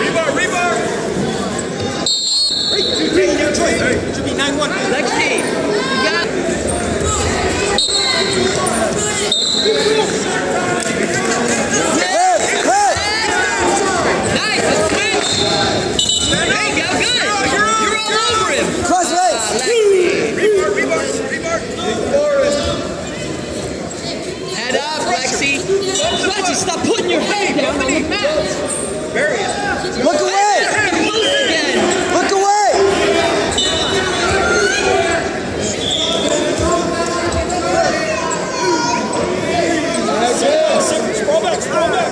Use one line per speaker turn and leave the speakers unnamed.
Rebar, rebar! Three, two, three,
your choice. It should be 9-1. Amen.